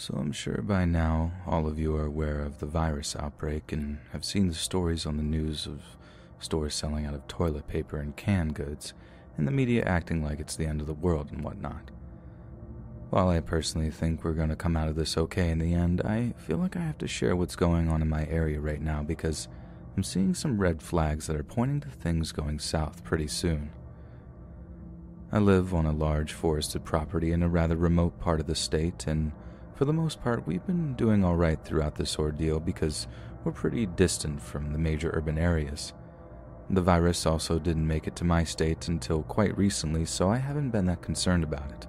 So I'm sure by now all of you are aware of the virus outbreak and have seen the stories on the news of stores selling out of toilet paper and canned goods, and the media acting like it's the end of the world and whatnot. While I personally think we're going to come out of this okay in the end, I feel like I have to share what's going on in my area right now because I'm seeing some red flags that are pointing to things going south pretty soon. I live on a large forested property in a rather remote part of the state, and for the most part, we've been doing all right throughout this ordeal because we're pretty distant from the major urban areas. The virus also didn't make it to my state until quite recently, so I haven't been that concerned about it.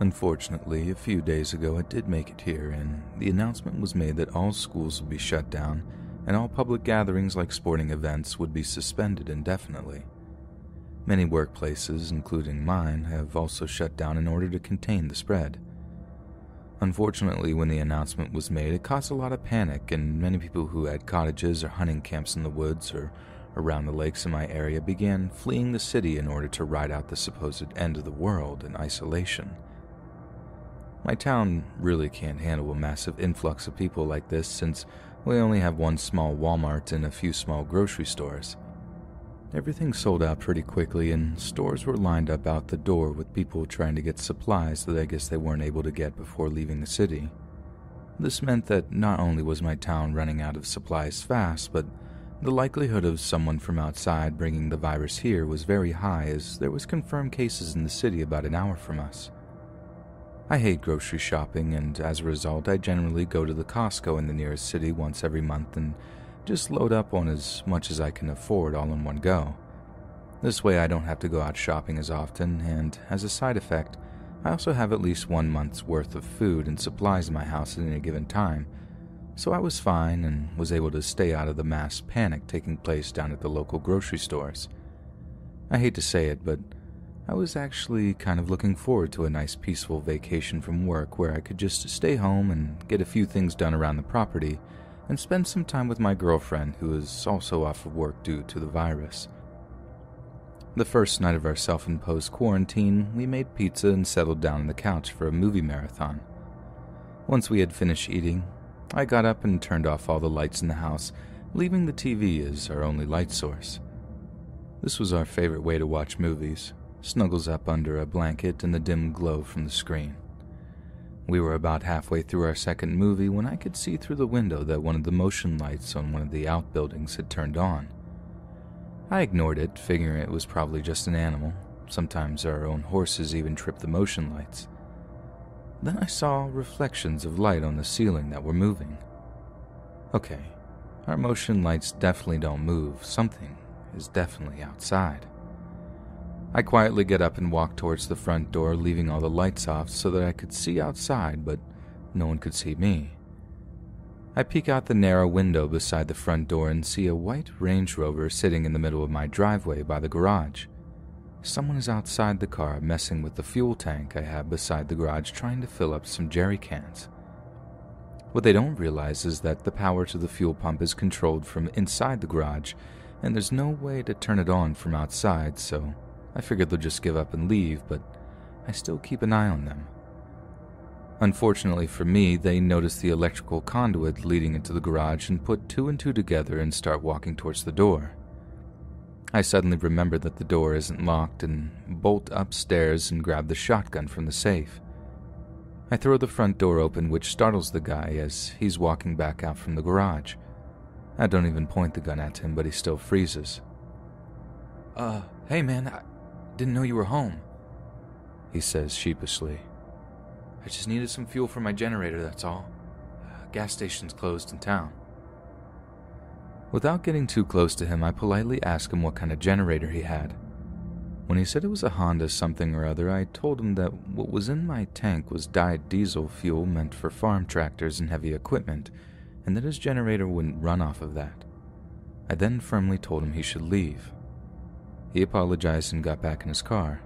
Unfortunately, a few days ago it did make it here, and the announcement was made that all schools would be shut down and all public gatherings like sporting events would be suspended indefinitely. Many workplaces, including mine, have also shut down in order to contain the spread. Unfortunately, when the announcement was made, it caused a lot of panic, and many people who had cottages or hunting camps in the woods or around the lakes in my area began fleeing the city in order to ride out the supposed end of the world in isolation. My town really can't handle a massive influx of people like this since we only have one small Walmart and a few small grocery stores. Everything sold out pretty quickly, and stores were lined up out the door with people trying to get supplies that I guess they weren't able to get before leaving the city. This meant that not only was my town running out of supplies fast, but the likelihood of someone from outside bringing the virus here was very high as there was confirmed cases in the city about an hour from us. I hate grocery shopping and as a result I generally go to the Costco in the nearest city once every month and just load up on as much as I can afford all in one go. This way, I don't have to go out shopping as often, and as a side effect, I also have at least one month's worth of food and supplies in my house at any given time, so I was fine and was able to stay out of the mass panic taking place down at the local grocery stores. I hate to say it, but I was actually kind of looking forward to a nice peaceful vacation from work where I could just stay home and get a few things done around the property and spend some time with my girlfriend, who is also off of work due to the virus. The first night of our self imposed quarantine, we made pizza and settled down on the couch for a movie marathon. Once we had finished eating, I got up and turned off all the lights in the house, leaving the TV as our only light source. This was our favorite way to watch movies, snuggles up under a blanket in the dim glow from the screen. We were about halfway through our second movie when I could see through the window that one of the motion lights on one of the outbuildings had turned on. I ignored it, figuring it was probably just an animal. Sometimes our own horses even trip the motion lights. Then I saw reflections of light on the ceiling that were moving. Okay, our motion lights definitely don't move. Something is definitely outside. I quietly get up and walk towards the front door, leaving all the lights off so that I could see outside, but no one could see me. I peek out the narrow window beside the front door and see a white Range Rover sitting in the middle of my driveway by the garage. Someone is outside the car messing with the fuel tank I have beside the garage trying to fill up some jerry cans. What they don't realize is that the power to the fuel pump is controlled from inside the garage, and there's no way to turn it on from outside, so I figured they'll just give up and leave, but I still keep an eye on them. Unfortunately for me, they notice the electrical conduit leading into the garage and put two and two together and start walking towards the door. I suddenly remember that the door isn't locked and bolt upstairs and grab the shotgun from the safe. I throw the front door open, which startles the guy as he's walking back out from the garage. I don't even point the gun at him, but he still freezes. Uh, hey man, I, didn't know you were home, he says sheepishly. I just needed some fuel for my generator, that's all. Uh, gas station's closed in town. Without getting too close to him, I politely asked him what kind of generator he had. When he said it was a Honda something or other, I told him that what was in my tank was dyed diesel fuel meant for farm tractors and heavy equipment, and that his generator wouldn't run off of that. I then firmly told him he should leave. He apologized and got back in his car.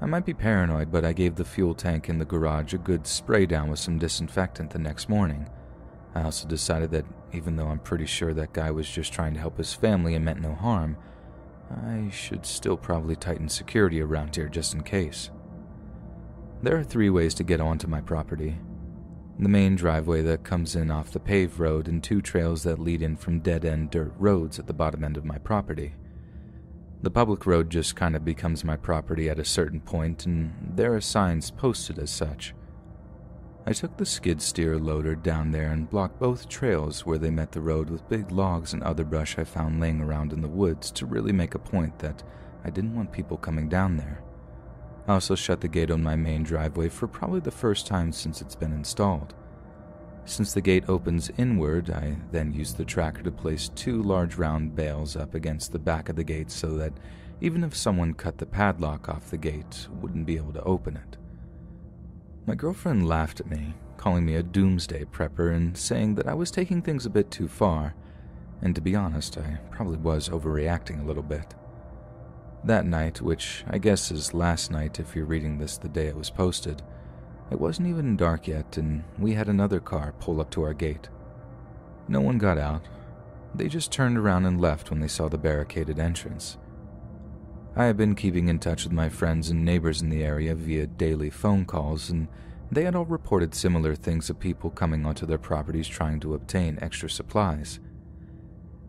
I might be paranoid, but I gave the fuel tank in the garage a good spray down with some disinfectant the next morning. I also decided that even though I'm pretty sure that guy was just trying to help his family and meant no harm, I should still probably tighten security around here just in case. There are three ways to get onto my property the main driveway that comes in off the paved road, and two trails that lead in from dead end dirt roads at the bottom end of my property. The public road just kind of becomes my property at a certain point, and there are signs posted as such. I took the skid steer loader down there and blocked both trails where they met the road with big logs and other brush I found laying around in the woods to really make a point that I didn't want people coming down there. I also shut the gate on my main driveway for probably the first time since it's been installed. Since the gate opens inward, I then used the tracker to place two large round bales up against the back of the gate so that even if someone cut the padlock off the gate, wouldn't be able to open it. My girlfriend laughed at me, calling me a doomsday prepper and saying that I was taking things a bit too far, and to be honest, I probably was overreacting a little bit. That night, which I guess is last night if you're reading this the day it was posted, it wasn't even dark yet, and we had another car pull up to our gate. No one got out. They just turned around and left when they saw the barricaded entrance. I had been keeping in touch with my friends and neighbors in the area via daily phone calls, and they had all reported similar things of people coming onto their properties trying to obtain extra supplies.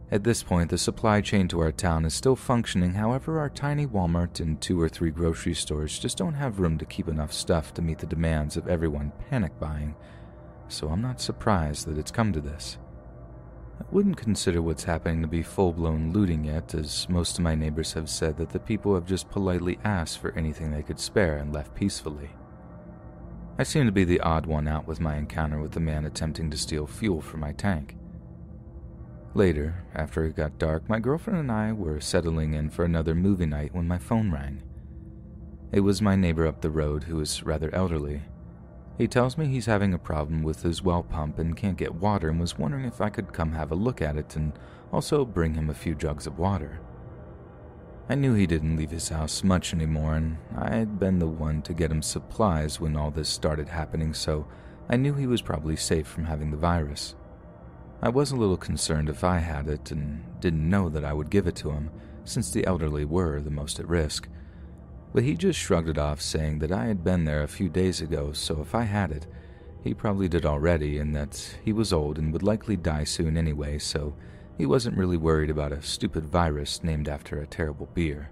At this point, the supply chain to our town is still functioning, however, our tiny Walmart and two or three grocery stores just don't have room to keep enough stuff to meet the demands of everyone panic buying, so I'm not surprised that it's come to this. I wouldn't consider what's happening to be full blown looting yet, as most of my neighbors have said that the people have just politely asked for anything they could spare and left peacefully. I seem to be the odd one out with my encounter with the man attempting to steal fuel for my tank. Later, after it got dark, my girlfriend and I were settling in for another movie night when my phone rang. It was my neighbor up the road who is rather elderly he tells me he's having a problem with his well pump and can't get water and was wondering if I could come have a look at it and also bring him a few jugs of water. I knew he didn't leave his house much anymore, and I had been the one to get him supplies when all this started happening, so I knew he was probably safe from having the virus. I was a little concerned if I had it and didn't know that I would give it to him, since the elderly were the most at risk but he just shrugged it off, saying that I had been there a few days ago, so if I had it, he probably did already, and that he was old and would likely die soon anyway, so he wasn't really worried about a stupid virus named after a terrible beer.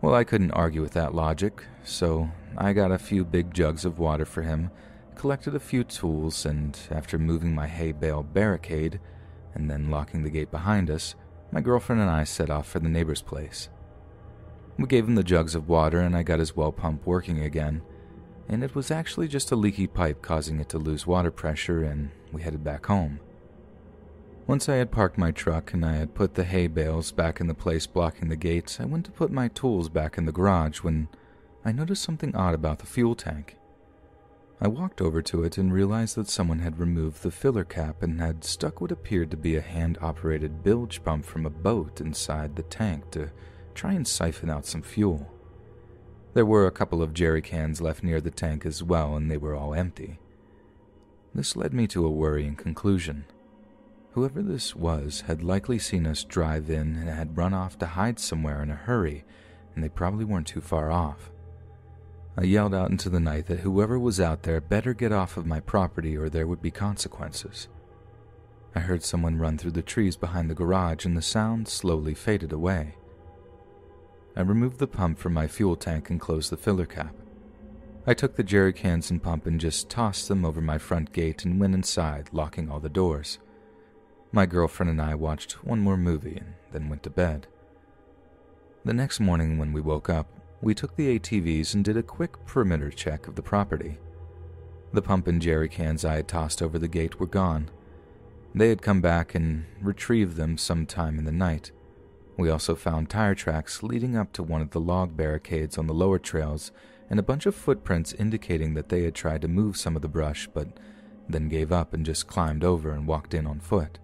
Well, I couldn't argue with that logic, so I got a few big jugs of water for him, collected a few tools, and after moving my hay bale barricade and then locking the gate behind us, my girlfriend and I set off for the neighbor's place. We gave him the jugs of water, and I got his well pump working again. And it was actually just a leaky pipe causing it to lose water pressure, and we headed back home. Once I had parked my truck and I had put the hay bales back in the place blocking the gates, I went to put my tools back in the garage when I noticed something odd about the fuel tank. I walked over to it and realized that someone had removed the filler cap and had stuck what appeared to be a hand operated bilge pump from a boat inside the tank to try and siphon out some fuel. There were a couple of jerry cans left near the tank as well, and they were all empty. This led me to a worrying conclusion. Whoever this was had likely seen us drive in and had run off to hide somewhere in a hurry, and they probably weren't too far off. I yelled out into the night that whoever was out there better get off of my property or there would be consequences. I heard someone run through the trees behind the garage, and the sound slowly faded away. I removed the pump from my fuel tank and closed the filler cap. I took the jerry cans and pump and just tossed them over my front gate and went inside, locking all the doors. My girlfriend and I watched one more movie and then went to bed. The next morning, when we woke up, we took the ATVs and did a quick perimeter check of the property. The pump and jerry cans I had tossed over the gate were gone. They had come back and retrieved them sometime in the night. We also found tire tracks leading up to one of the log barricades on the lower trails and a bunch of footprints indicating that they had tried to move some of the brush but then gave up and just climbed over and walked in on foot.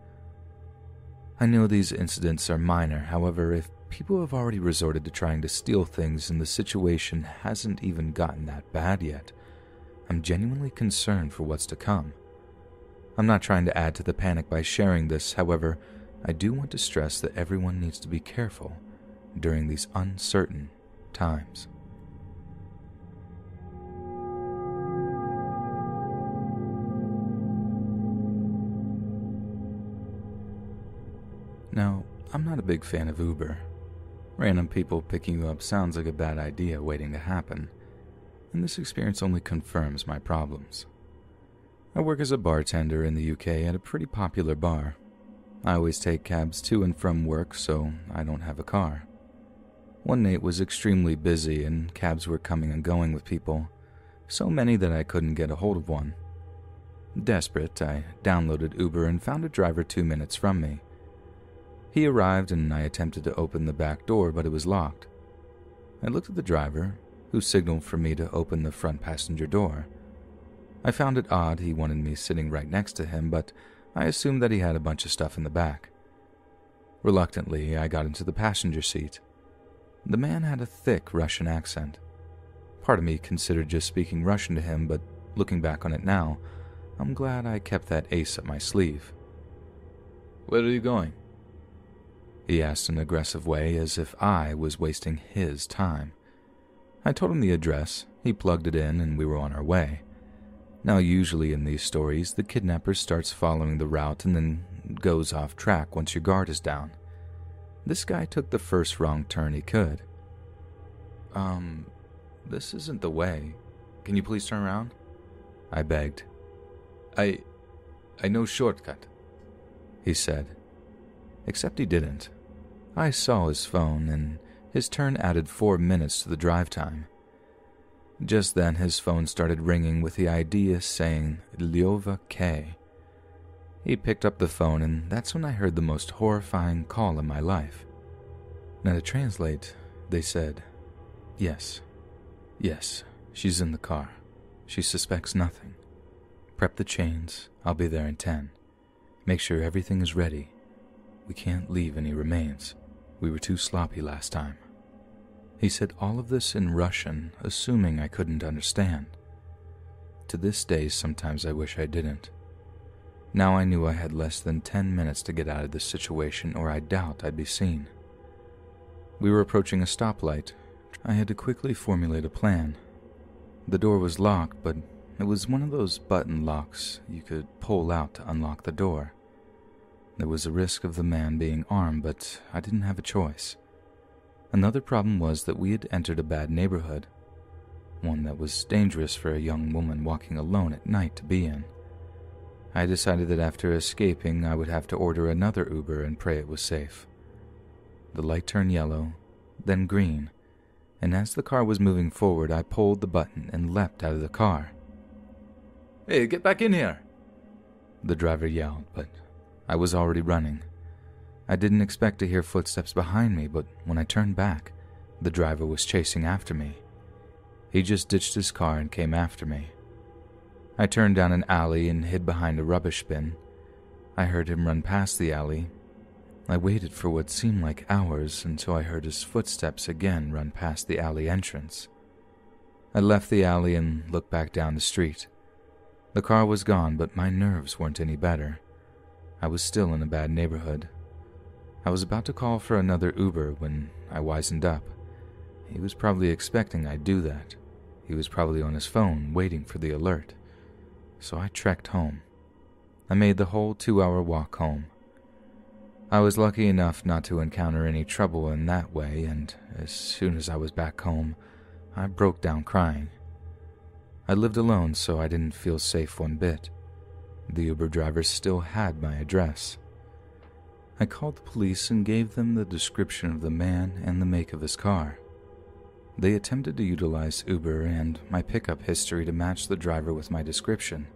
I know these incidents are minor, however, if people have already resorted to trying to steal things, and the situation hasn't even gotten that bad yet. I'm genuinely concerned for what's to come. I'm not trying to add to the panic by sharing this, however, I do want to stress that everyone needs to be careful during these uncertain times. Now, I'm not a big fan of Uber. Random people picking you up sounds like a bad idea waiting to happen, and this experience only confirms my problems. I work as a bartender in the UK at a pretty popular bar. I always take cabs to and from work, so I don't have a car. One night was extremely busy, and cabs were coming and going with people, so many that I couldn't get a hold of one. Desperate, I downloaded Uber and found a driver two minutes from me. He arrived, and I attempted to open the back door, but it was locked. I looked at the driver, who signaled for me to open the front passenger door. I found it odd he wanted me sitting right next to him, but I assumed that he had a bunch of stuff in the back. Reluctantly, I got into the passenger seat. The man had a thick Russian accent. Part of me considered just speaking Russian to him, but looking back on it now, I'm glad I kept that ace up my sleeve. Where are you going? He asked in an aggressive way as if I was wasting his time. I told him the address, he plugged it in, and we were on our way. Now, usually in these stories, the kidnapper starts following the route and then goes off track once your guard is down. This guy took the first wrong turn he could. Um, this isn't the way. Can you please turn around? I begged. I. I know shortcut, he said. Except he didn't. I saw his phone, and his turn added four minutes to the drive time. Just then, his phone started ringing with the idea saying Lyova K. He picked up the phone, and that's when I heard the most horrifying call in my life. Now, to translate, they said, Yes, yes, she's in the car. She suspects nothing. Prep the chains. I'll be there in 10. Make sure everything is ready. We can't leave any remains. We were too sloppy last time. He said all of this in Russian, assuming I couldn't understand. To this day, sometimes I wish I didn't. Now I knew I had less than 10 minutes to get out of this situation, or I doubt I'd be seen. We were approaching a stoplight. I had to quickly formulate a plan. The door was locked, but it was one of those button locks you could pull out to unlock the door. There was a risk of the man being armed, but I didn't have a choice. Another problem was that we had entered a bad neighborhood, one that was dangerous for a young woman walking alone at night to be in. I decided that after escaping, I would have to order another Uber and pray it was safe. The light turned yellow, then green, and as the car was moving forward, I pulled the button and leapt out of the car. Hey, get back in here! The driver yelled, but I was already running. I didn't expect to hear footsteps behind me, but when I turned back, the driver was chasing after me. He just ditched his car and came after me. I turned down an alley and hid behind a rubbish bin. I heard him run past the alley. I waited for what seemed like hours until I heard his footsteps again run past the alley entrance. I left the alley and looked back down the street. The car was gone, but my nerves weren't any better. I was still in a bad neighborhood. I was about to call for another Uber when I wizened up. He was probably expecting I'd do that. He was probably on his phone waiting for the alert. So I trekked home. I made the whole two hour walk home. I was lucky enough not to encounter any trouble in that way, and as soon as I was back home, I broke down crying. I lived alone, so I didn't feel safe one bit. The Uber driver still had my address. I called the police and gave them the description of the man and the make of his car. They attempted to utilize Uber and my pickup history to match the driver with my description,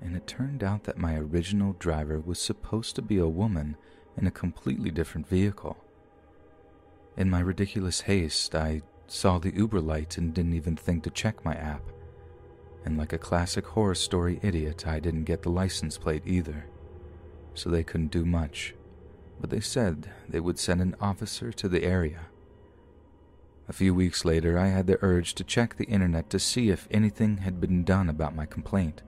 and it turned out that my original driver was supposed to be a woman in a completely different vehicle. In my ridiculous haste, I saw the Uber light and didn't even think to check my app. And like a classic horror story idiot, I didn't get the license plate either so they couldn't do much, but they said they would send an officer to the area. A few weeks later, I had the urge to check the internet to see if anything had been done about my complaint.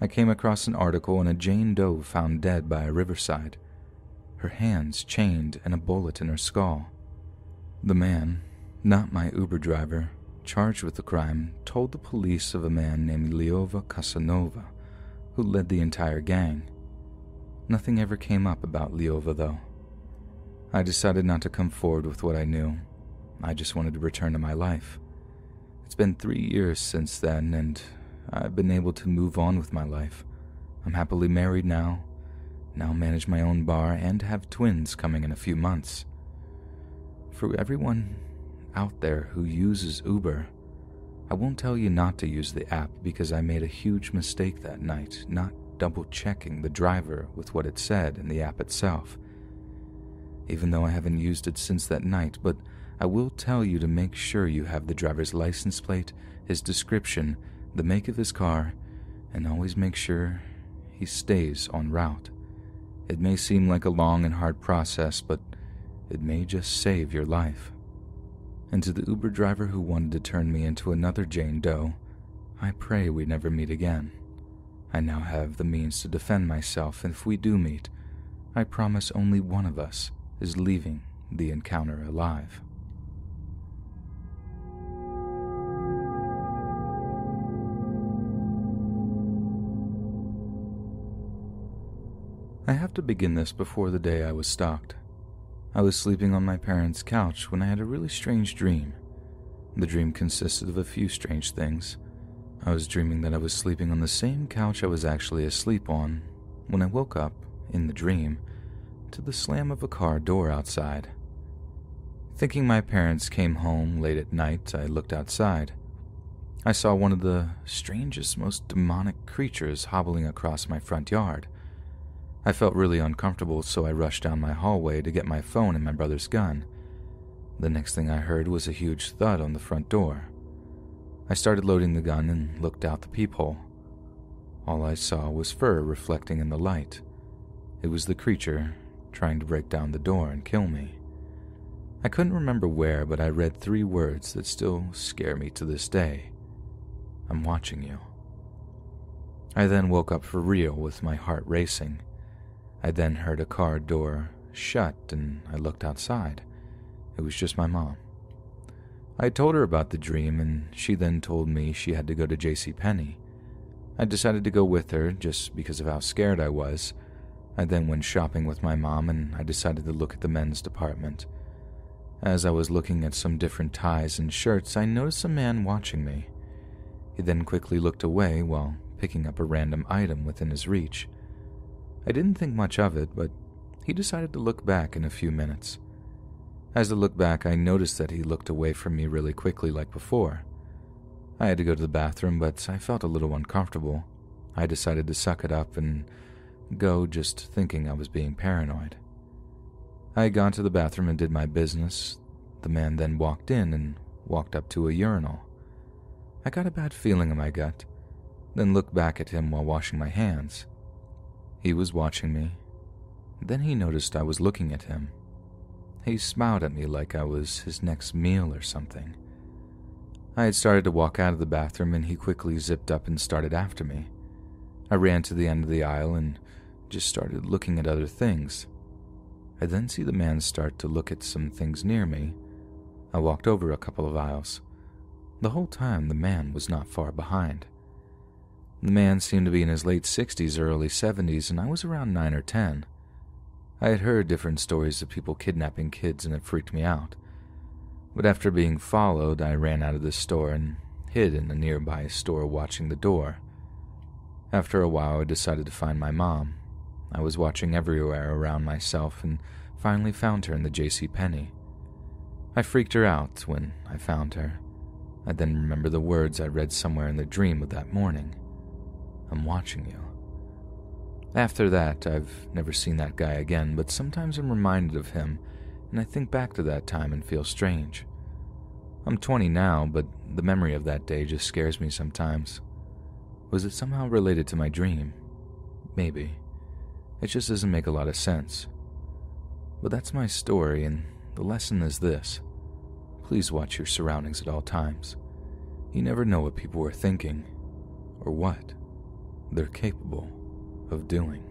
I came across an article on a Jane Doe found dead by a riverside, her hands chained and a bullet in her skull. The man, not my Uber driver, charged with the crime, told the police of a man named Lyova Casanova, who led the entire gang. Nothing ever came up about Lyova, though. I decided not to come forward with what I knew. I just wanted to return to my life. It's been three years since then, and I've been able to move on with my life. I'm happily married now, now manage my own bar, and have twins coming in a few months. For everyone out there who uses Uber, I won't tell you not to use the app because I made a huge mistake that night, not double checking the driver with what it said in the app itself. Even though I haven't used it since that night, but I will tell you to make sure you have the driver's license plate, his description, the make of his car, and always make sure he stays on route. It may seem like a long and hard process, but it may just save your life. And to the Uber driver who wanted to turn me into another Jane Doe, I pray we never meet again. I now have the means to defend myself, and if we do meet, I promise only one of us is leaving the encounter alive. I have to begin this before the day I was stalked. I was sleeping on my parents' couch when I had a really strange dream. The dream consisted of a few strange things. I was dreaming that I was sleeping on the same couch I was actually asleep on when I woke up, in the dream, to the slam of a car door outside. Thinking my parents came home late at night, I looked outside. I saw one of the strangest, most demonic creatures hobbling across my front yard. I felt really uncomfortable, so I rushed down my hallway to get my phone and my brother's gun. The next thing I heard was a huge thud on the front door. I started loading the gun and looked out the peephole. All I saw was fur reflecting in the light. It was the creature trying to break down the door and kill me. I couldn't remember where, but I read three words that still scare me to this day I'm watching you. I then woke up for real with my heart racing. I then heard a car door shut and I looked outside. It was just my mom. I told her about the dream and she then told me she had to go to J.C. Penney. I decided to go with her just because of how scared I was. I then went shopping with my mom and I decided to look at the men's department. As I was looking at some different ties and shirts, I noticed a man watching me. He then quickly looked away while picking up a random item within his reach. I didn't think much of it, but he decided to look back in a few minutes. As I looked back, I noticed that he looked away from me really quickly, like before. I had to go to the bathroom, but I felt a little uncomfortable. I decided to suck it up and go, just thinking I was being paranoid. I had gone to the bathroom and did my business. The man then walked in and walked up to a urinal. I got a bad feeling in my gut, then looked back at him while washing my hands. He was watching me. Then he noticed I was looking at him. He smiled at me like I was his next meal or something. I had started to walk out of the bathroom and he quickly zipped up and started after me. I ran to the end of the aisle and just started looking at other things. I then see the man start to look at some things near me. I walked over a couple of aisles. The whole time, the man was not far behind. The man seemed to be in his late 60s or early 70s, and I was around 9 or 10. I had heard different stories of people kidnapping kids, and it freaked me out. But after being followed, I ran out of the store and hid in a nearby store watching the door. After a while, I decided to find my mom. I was watching everywhere around myself and finally found her in the J.C. Penney. I freaked her out when I found her. I then remember the words I read somewhere in the dream of that morning. I'm watching you. After that, I've never seen that guy again, but sometimes I'm reminded of him, and I think back to that time and feel strange. I'm 20 now, but the memory of that day just scares me sometimes. Was it somehow related to my dream? Maybe. It just doesn't make a lot of sense. But that's my story, and the lesson is this please watch your surroundings at all times. You never know what people are thinking, or what they're capable of doing.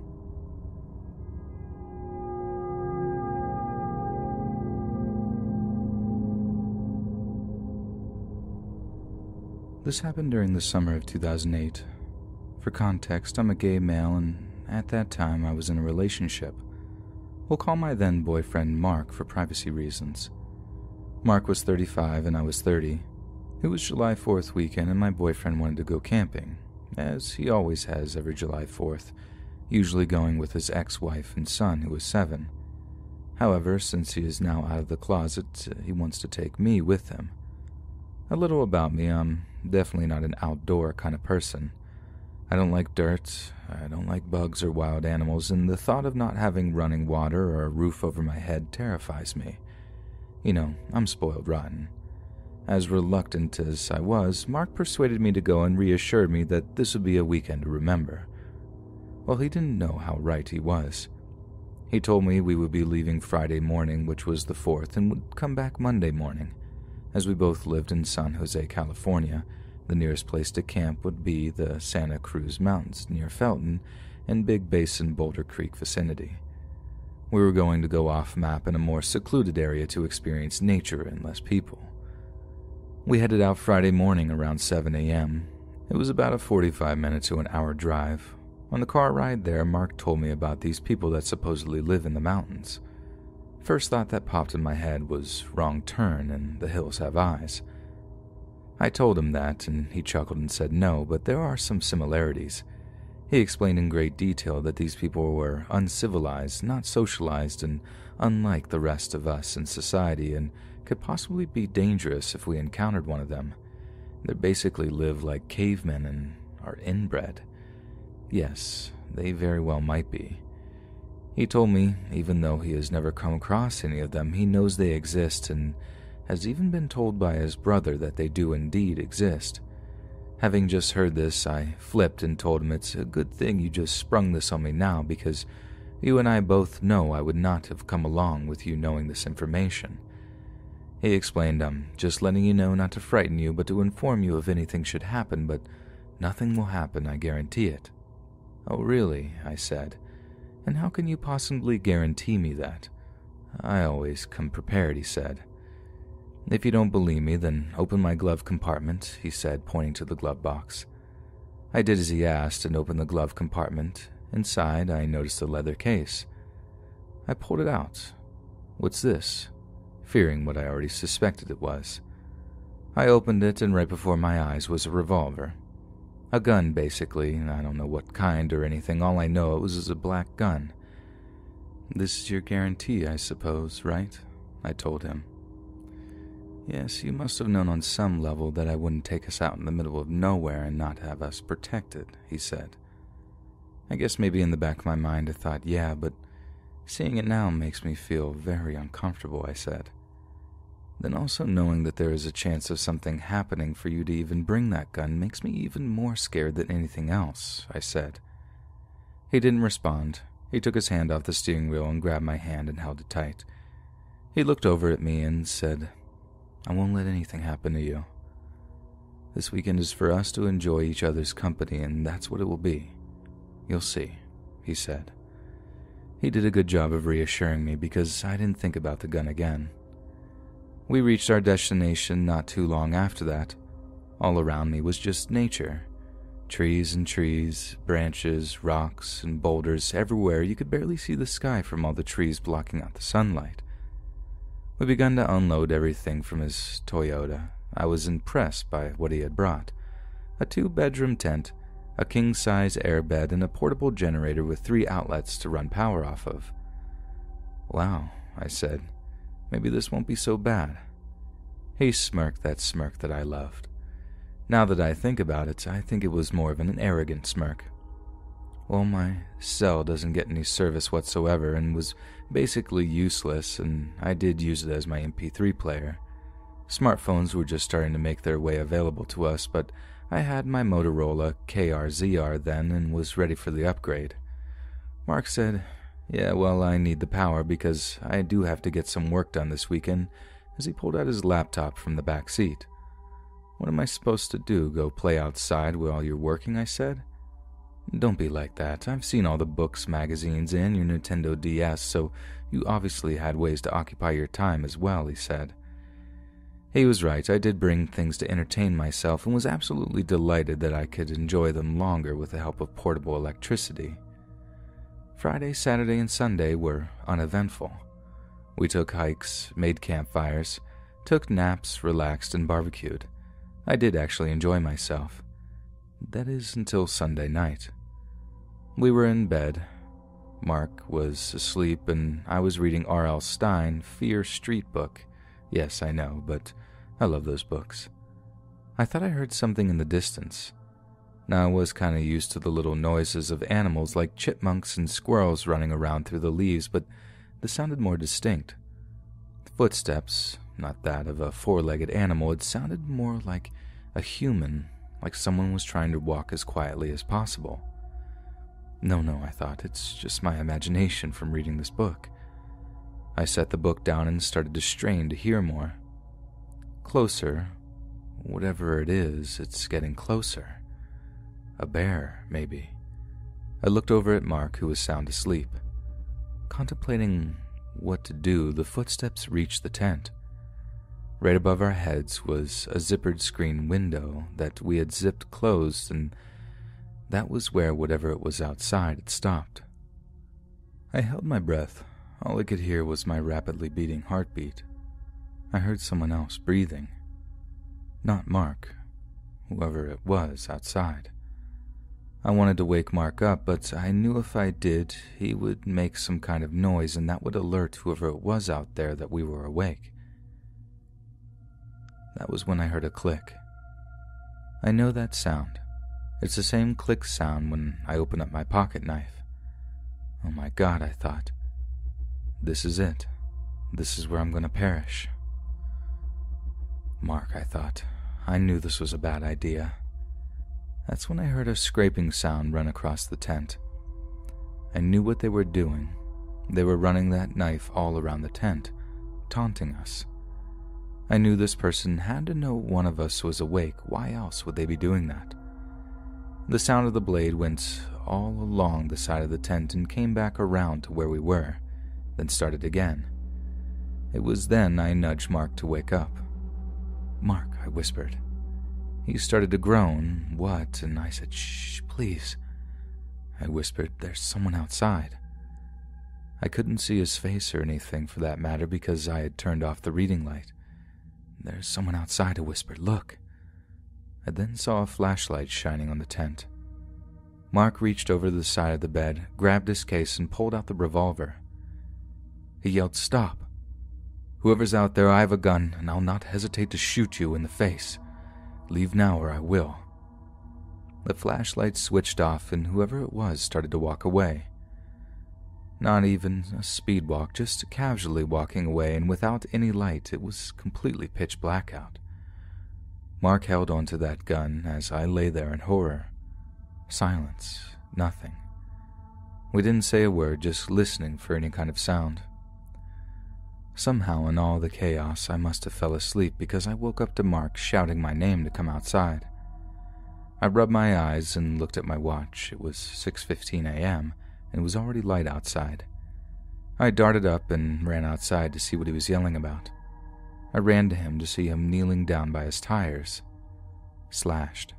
This happened during the summer of 2008. For context, I'm a gay male and at that time I was in a relationship. We'll call my then boyfriend Mark for privacy reasons. Mark was 35 and I was 30. It was July 4th weekend and my boyfriend wanted to go camping, as he always has every July 4th, usually going with his ex wife and son, who is seven. However, since he is now out of the closet, uh, he wants to take me with him. A little about me I'm definitely not an outdoor kind of person. I don't like dirt, I don't like bugs or wild animals, and the thought of not having running water or a roof over my head terrifies me. You know, I'm spoiled rotten. As reluctant as I was, Mark persuaded me to go and reassured me that this would be a weekend to remember. Well, he didn't know how right he was. He told me we would be leaving Friday morning, which was the 4th, and would come back Monday morning. As we both lived in San Jose, California, the nearest place to camp would be the Santa Cruz Mountains near Felton and Big Basin Boulder Creek vicinity. We were going to go off map in a more secluded area to experience nature and less people. We headed out Friday morning around 7 a.m. It was about a 45 minute to an hour drive. On the car ride there, Mark told me about these people that supposedly live in the mountains. First thought that popped in my head was wrong turn and the hills have eyes. I told him that, and he chuckled and said no, but there are some similarities. He explained in great detail that these people were uncivilized, not socialized, and unlike the rest of us in society, and could possibly be dangerous if we encountered one of them. They basically live like cavemen and are inbred. Yes, they very well might be. He told me, even though he has never come across any of them, he knows they exist and has even been told by his brother that they do indeed exist. Having just heard this, I flipped and told him it's a good thing you just sprung this on me now because you and I both know I would not have come along with you knowing this information. He explained, I'm just letting you know not to frighten you, but to inform you if anything should happen, but nothing will happen, I guarantee it. Oh, really? I said. And how can you possibly guarantee me that? I always come prepared, he said. If you don't believe me, then open my glove compartment, he said, pointing to the glove box. I did as he asked and opened the glove compartment. Inside, I noticed a leather case. I pulled it out. What's this? Fearing what I already suspected it was. I opened it, and right before my eyes was a revolver. A gun, basically. I don't know what kind or anything. All I know it was a black gun. This is your guarantee, I suppose, right? I told him. Yes, you must have known on some level that I wouldn't take us out in the middle of nowhere and not have us protected, he said. I guess maybe in the back of my mind I thought, yeah, but seeing it now makes me feel very uncomfortable, I said. Then also knowing that there is a chance of something happening for you to even bring that gun makes me even more scared than anything else, I said. He didn't respond. He took his hand off the steering wheel and grabbed my hand and held it tight. He looked over at me and said, I won't let anything happen to you. This weekend is for us to enjoy each other's company, and that's what it will be. You'll see, he said. He did a good job of reassuring me because I didn't think about the gun again. We reached our destination not too long after that. All around me was just nature trees and trees, branches, rocks, and boulders everywhere. You could barely see the sky from all the trees blocking out the sunlight. We began to unload everything from his Toyota. I was impressed by what he had brought a two bedroom tent, a king size airbed, and a portable generator with three outlets to run power off of. Wow, I said. Maybe this won't be so bad. He smirked that smirk that I loved. Now that I think about it, I think it was more of an arrogant smirk. Well, my cell doesn't get any service whatsoever and was basically useless, and I did use it as my MP3 player. Smartphones were just starting to make their way available to us, but I had my Motorola KRZR then and was ready for the upgrade. Mark said, Yeah, well, I need the power because I do have to get some work done this weekend, as he pulled out his laptop from the back seat. What am I supposed to do? Go play outside while you're working? I said. Don't be like that. I've seen all the books, magazines, and your Nintendo DS, so you obviously had ways to occupy your time as well, he said. He was right. I did bring things to entertain myself and was absolutely delighted that I could enjoy them longer with the help of portable electricity. Friday, Saturday, and Sunday were uneventful. We took hikes, made campfires, took naps, relaxed, and barbecued. I did actually enjoy myself. That is until Sunday night. We were in bed. Mark was asleep, and I was reading R.L. Stine, Fear Street book. Yes, I know, but I love those books. I thought I heard something in the distance. Now, I was kind of used to the little noises of animals like chipmunks and squirrels running around through the leaves, but this sounded more distinct. Footsteps, not that of a four legged animal, it sounded more like a human, like someone was trying to walk as quietly as possible. No, no, I thought, it's just my imagination from reading this book. I set the book down and started to strain to hear more. Closer, whatever it is, it's getting closer. A bear, maybe. I looked over at Mark, who was sound asleep. Contemplating what to do, the footsteps reached the tent. Right above our heads was a zippered screen window that we had zipped closed, and that was where whatever it was outside had stopped. I held my breath. All I could hear was my rapidly beating heartbeat. I heard someone else breathing. Not Mark, whoever it was outside. I wanted to wake Mark up, but I knew if I did, he would make some kind of noise and that would alert whoever it was out there that we were awake. That was when I heard a click. I know that sound. It's the same click sound when I open up my pocket knife. Oh my god, I thought. This is it. This is where I'm going to perish. Mark, I thought. I knew this was a bad idea. That's when I heard a scraping sound run across the tent. I knew what they were doing. They were running that knife all around the tent, taunting us. I knew this person had to know one of us was awake. Why else would they be doing that? The sound of the blade went all along the side of the tent and came back around to where we were, then started again. It was then I nudged Mark to wake up. Mark, I whispered. He started to groan. What? And I said, Shh, please. I whispered, There's someone outside. I couldn't see his face or anything for that matter because I had turned off the reading light. There's someone outside, I whispered. Look. I then saw a flashlight shining on the tent. Mark reached over to the side of the bed, grabbed his case, and pulled out the revolver. He yelled, Stop! Whoever's out there, I have a gun, and I'll not hesitate to shoot you in the face. Leave now or I will. The flashlight switched off, and whoever it was started to walk away. Not even a speed walk, just casually walking away, and without any light, it was completely pitch black out. Mark held onto that gun as I lay there in horror. Silence, nothing. We didn't say a word, just listening for any kind of sound. Somehow, in all the chaos, I must have fell asleep because I woke up to Mark shouting my name to come outside. I rubbed my eyes and looked at my watch. It was 6:15 a.m. and it was already light outside. I darted up and ran outside to see what he was yelling about. I ran to him to see him kneeling down by his tires, slashed.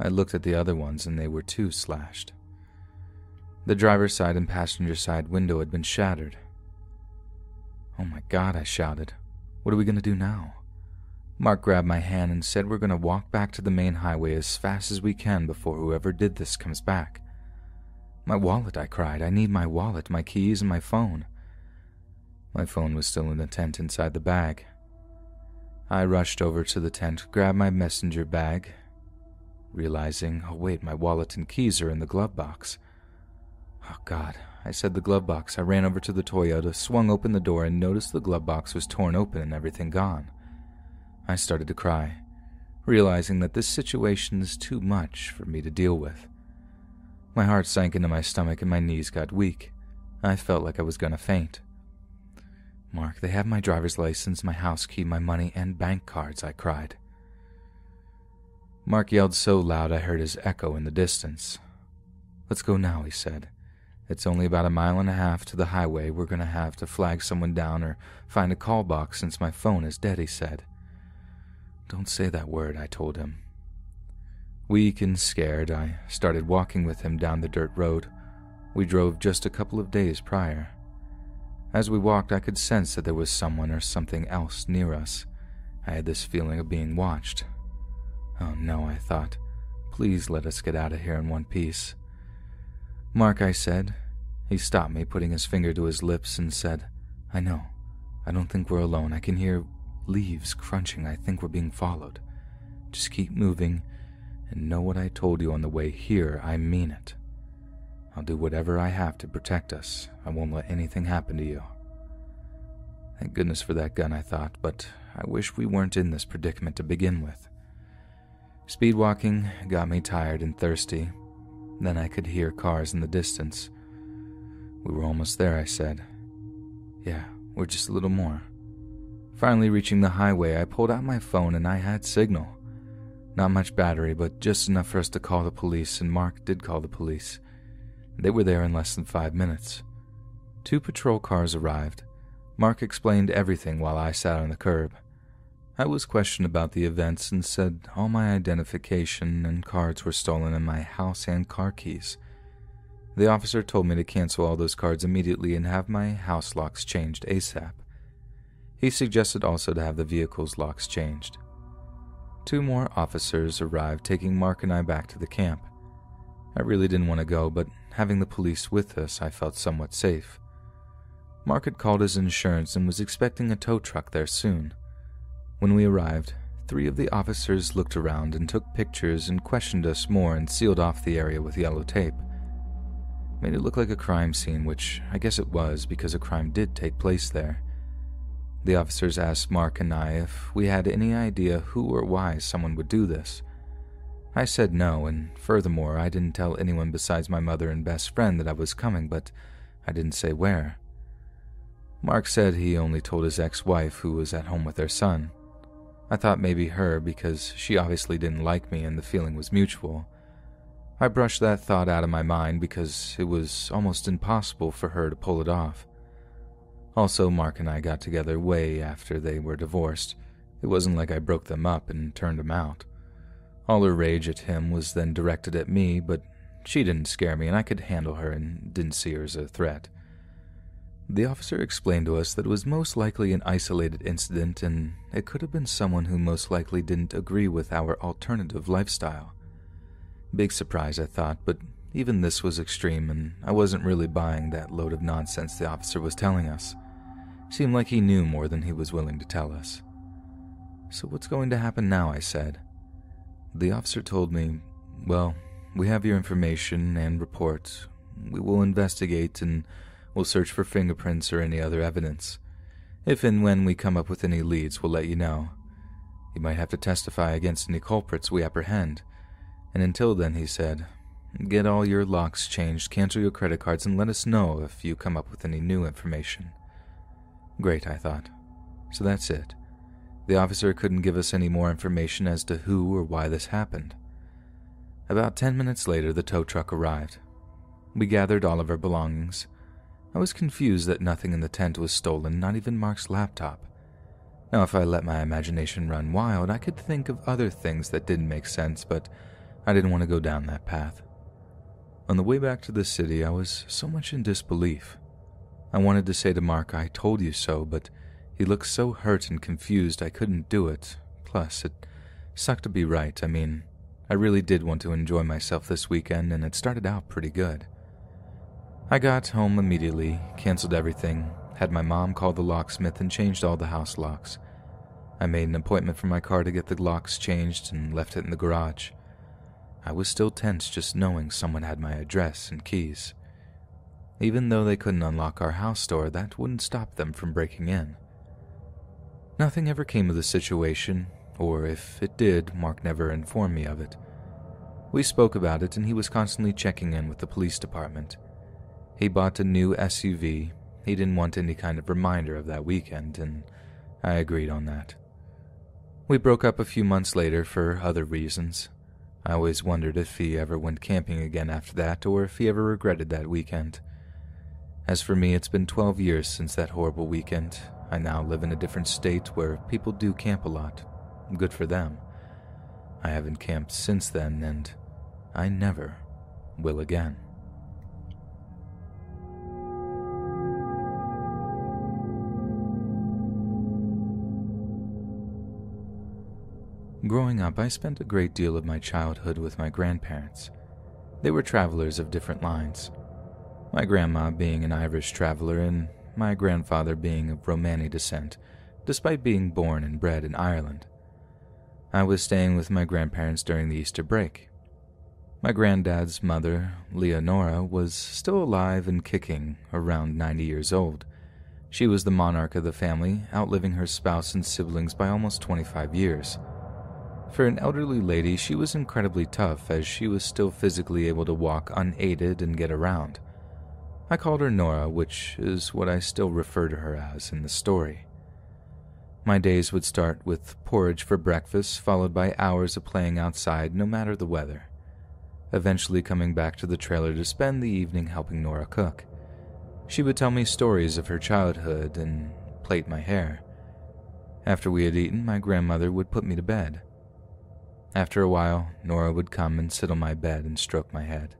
I looked at the other ones and they were too slashed. The driver's side and passenger side window had been shattered. Oh my god, I shouted. What are we going to do now? Mark grabbed my hand and said we're going to walk back to the main highway as fast as we can before whoever did this comes back. My wallet, I cried. I need my wallet, my keys, and my phone. My phone was still in the tent inside the bag. I rushed over to the tent, grabbed my messenger bag, realizing, oh wait, my wallet and keys are in the glove box. Oh god, I said the glove box. I ran over to the Toyota, swung open the door, and noticed the glove box was torn open and everything gone. I started to cry, realizing that this situation is too much for me to deal with. My heart sank into my stomach and my knees got weak. I felt like I was going to faint. Mark, they have my driver's license, my house key, my money, and bank cards, I cried. Mark yelled so loud I heard his echo in the distance. Let's go now, he said. It's only about a mile and a half to the highway. We're going to have to flag someone down or find a call box since my phone is dead, he said. Don't say that word, I told him. Weak and scared, I started walking with him down the dirt road. We drove just a couple of days prior. As we walked, I could sense that there was someone or something else near us. I had this feeling of being watched. Oh no, I thought. Please let us get out of here in one piece. Mark, I said. He stopped me, putting his finger to his lips, and said, I know. I don't think we're alone. I can hear leaves crunching. I think we're being followed. Just keep moving and know what I told you on the way here. I mean it. I'll do whatever I have to protect us. I won't let anything happen to you. Thank goodness for that gun, I thought, but I wish we weren't in this predicament to begin with. Speedwalking got me tired and thirsty. Then I could hear cars in the distance. We were almost there, I said. Yeah, we're just a little more. Finally reaching the highway, I pulled out my phone and I had signal. Not much battery, but just enough for us to call the police, and Mark did call the police. They were there in less than five minutes. Two patrol cars arrived. Mark explained everything while I sat on the curb. I was questioned about the events and said all my identification and cards were stolen and my house and car keys. The officer told me to cancel all those cards immediately and have my house locks changed ASAP. He suggested also to have the vehicle's locks changed. Two more officers arrived, taking Mark and I back to the camp. I really didn't want to go, but having the police with us, I felt somewhat safe. Mark had called his insurance and was expecting a tow truck there soon. When we arrived, three of the officers looked around and took pictures and questioned us more and sealed off the area with yellow tape. Made it look like a crime scene, which I guess it was because a crime did take place there. The officers asked Mark and I if we had any idea who or why someone would do this. I said no, and furthermore, I didn't tell anyone besides my mother and best friend that I was coming, but I didn't say where. Mark said he only told his ex wife, who was at home with their son. I thought maybe her because she obviously didn't like me and the feeling was mutual. I brushed that thought out of my mind because it was almost impossible for her to pull it off. Also, Mark and I got together way after they were divorced. It wasn't like I broke them up and turned them out. All her rage at him was then directed at me, but she didn't scare me and I could handle her and didn't see her as a threat. The officer explained to us that it was most likely an isolated incident and it could have been someone who most likely didn't agree with our alternative lifestyle. Big surprise, I thought, but even this was extreme and I wasn't really buying that load of nonsense the officer was telling us. Seemed like he knew more than he was willing to tell us. So, what's going to happen now? I said. The officer told me, Well, we have your information and report. We will investigate and we'll search for fingerprints or any other evidence. If and when we come up with any leads, we'll let you know. You might have to testify against any culprits we apprehend. And until then, he said, get all your locks changed, cancel your credit cards, and let us know if you come up with any new information. Great, I thought. So that's it. The officer couldn't give us any more information as to who or why this happened. About ten minutes later, the tow truck arrived. We gathered all of our belongings. I was confused that nothing in the tent was stolen, not even Mark's laptop. Now, if I let my imagination run wild, I could think of other things that didn't make sense, but I didn't want to go down that path. On the way back to the city, I was so much in disbelief. I wanted to say to Mark, I told you so, but he looked so hurt and confused I couldn't do it. Plus, it sucked to be right. I mean, I really did want to enjoy myself this weekend, and it started out pretty good. I got home immediately, canceled everything, had my mom call the locksmith, and changed all the house locks. I made an appointment for my car to get the locks changed and left it in the garage. I was still tense just knowing someone had my address and keys. Even though they couldn't unlock our house door, that wouldn't stop them from breaking in. Nothing ever came of the situation, or if it did, Mark never informed me of it. We spoke about it, and he was constantly checking in with the police department. He bought a new SUV. He didn't want any kind of reminder of that weekend, and I agreed on that. We broke up a few months later for other reasons. I always wondered if he ever went camping again after that, or if he ever regretted that weekend. As for me, it's been 12 years since that horrible weekend, I now live in a different state where people do camp a lot. Good for them. I haven't camped since then, and I never will again. Growing up, I spent a great deal of my childhood with my grandparents. They were travelers of different lines. My grandma being an Irish traveler and my grandfather being of Romani descent, despite being born and bred in Ireland. I was staying with my grandparents during the Easter break. My granddad's mother, Leonora, was still alive and kicking, around 90 years old. She was the monarch of the family, outliving her spouse and siblings by almost 25 years. For an elderly lady, she was incredibly tough as she was still physically able to walk unaided and get around. I called her Nora, which is what I still refer to her as in the story. My days would start with porridge for breakfast, followed by hours of playing outside no matter the weather eventually coming back to the trailer to spend the evening helping Nora cook. She would tell me stories of her childhood and plait my hair. After we had eaten, my grandmother would put me to bed. After a while, Nora would come and sit on my bed and stroke my head.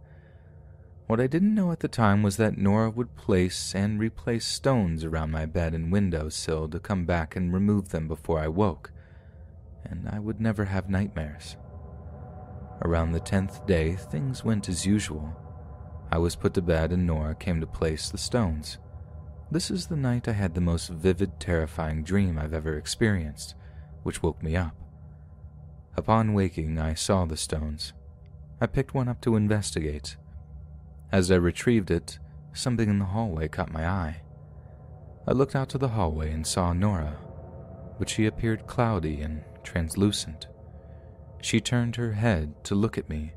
What I didn't know at the time was that Nora would place and replace stones around my bed and window sill to come back and remove them before I woke, and I would never have nightmares. Around the tenth day, things went as usual. I was put to bed and Nora came to place the stones. This is the night I had the most vivid, terrifying dream I've ever experienced, which woke me up. Upon waking, I saw the stones. I picked one up to investigate. As I retrieved it, something in the hallway caught my eye. I looked out to the hallway and saw Nora, but she appeared cloudy and translucent. She turned her head to look at me,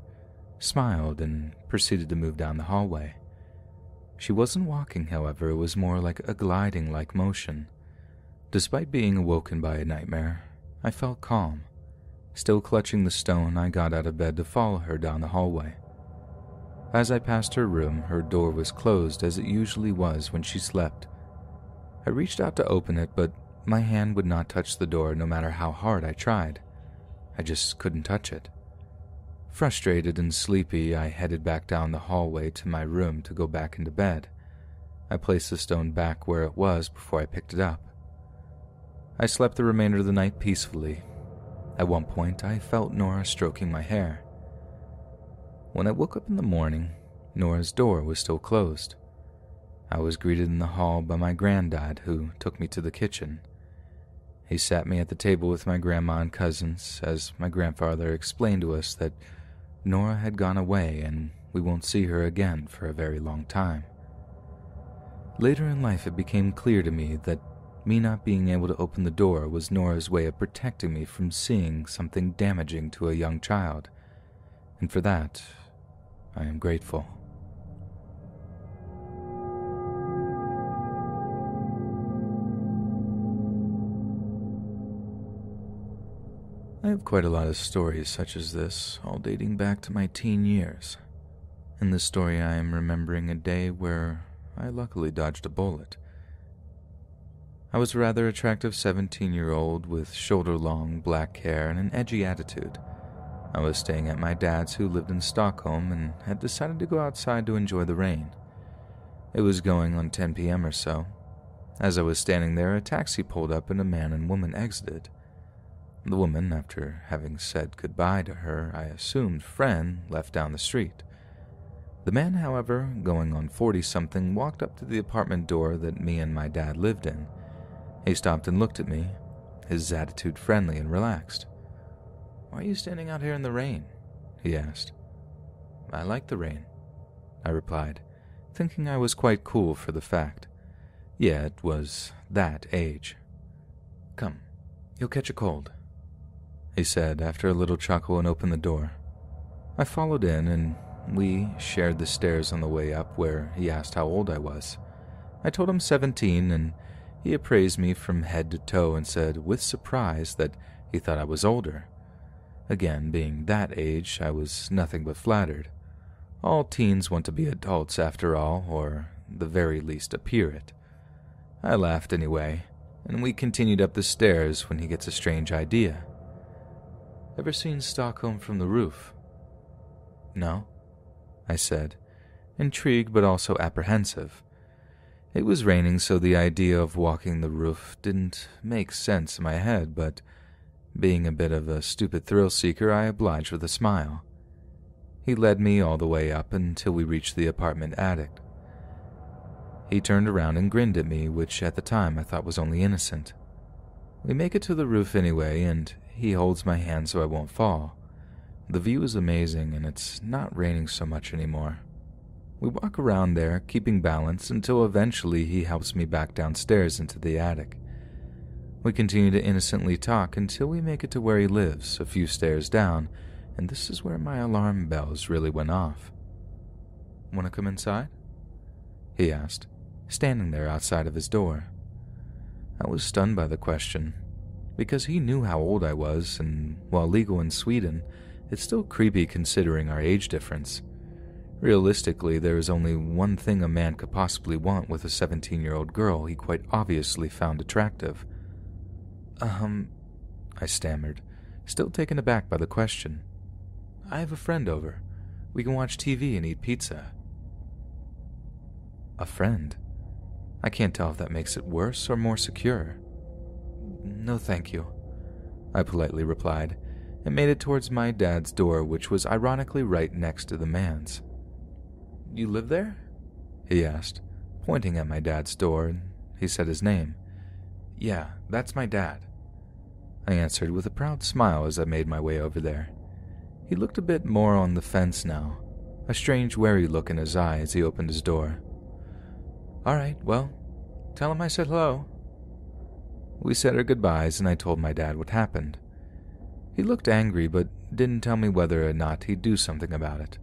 smiled, and proceeded to move down the hallway. She wasn't walking, however, it was more like a gliding like motion. Despite being awoken by a nightmare, I felt calm. Still clutching the stone, I got out of bed to follow her down the hallway. As I passed her room, her door was closed as it usually was when she slept. I reached out to open it, but my hand would not touch the door no matter how hard I tried. I just couldn't touch it. Frustrated and sleepy, I headed back down the hallway to my room to go back into bed. I placed the stone back where it was before I picked it up. I slept the remainder of the night peacefully. At one point, I felt Nora stroking my hair. When I woke up in the morning, Nora's door was still closed. I was greeted in the hall by my granddad, who took me to the kitchen. He sat me at the table with my grandma and cousins as my grandfather explained to us that Nora had gone away and we won't see her again for a very long time. Later in life, it became clear to me that me not being able to open the door was Nora's way of protecting me from seeing something damaging to a young child, and for that, I am grateful. I have quite a lot of stories such as this, all dating back to my teen years. In this story, I am remembering a day where I luckily dodged a bullet. I was a rather attractive 17 year old with shoulder long black hair and an edgy attitude. I was staying at my dad's, who lived in Stockholm, and had decided to go outside to enjoy the rain. It was going on 10 p.m. or so. As I was standing there, a taxi pulled up and a man and woman exited. The woman, after having said goodbye to her, I assumed, friend, left down the street. The man, however, going on 40 something, walked up to the apartment door that me and my dad lived in. He stopped and looked at me, his attitude friendly and relaxed. Why are you standing out here in the rain? he asked. I like the rain, I replied, thinking I was quite cool for the fact. Yeah, it was that age. Come, you'll catch a cold he said after a little chuckle and opened the door. I followed in, and we shared the stairs on the way up, where he asked how old I was. I told him 17, and he appraised me from head to toe and said, with surprise, that he thought I was older. Again, being that age, I was nothing but flattered. All teens want to be adults, after all, or the very least appear it. I laughed anyway, and we continued up the stairs when he gets a strange idea. Ever seen Stockholm from the roof? No, I said, intrigued but also apprehensive. It was raining, so the idea of walking the roof didn't make sense in my head, but Being a bit of a stupid thrill seeker, I obliged with a smile. He led me all the way up until we reached the apartment attic. He turned around and grinned at me, which at the time I thought was only innocent. We make it to the roof anyway, and he holds my hand so I won't fall. The view is amazing, and it's not raining so much anymore. We walk around there, keeping balance, until eventually he helps me back downstairs into the attic. We continue to innocently talk until we make it to where he lives, a few stairs down, and this is where my alarm bells really went off. Want to come inside? He asked, standing there outside of his door. I was stunned by the question, because he knew how old I was, and while legal in Sweden, it's still creepy considering our age difference. Realistically, there is only one thing a man could possibly want with a 17 year old girl he quite obviously found attractive. Um, I stammered, still taken aback by the question. I have a friend over. We can watch TV and eat pizza. A friend? I can't tell if that makes it worse or more secure. No, thank you, I politely replied, and made it towards my dad's door, which was ironically right next to the man's. You live there? he asked, pointing at my dad's door, and he said his name. Yeah, that's my dad. I answered with a proud smile as I made my way over there. He looked a bit more on the fence now, a strange, wary look in his eye as he opened his door. All right, well, tell him I said hello. We said our goodbyes, and I told my dad what happened. He looked angry, but didn't tell me whether or not he'd do something about it.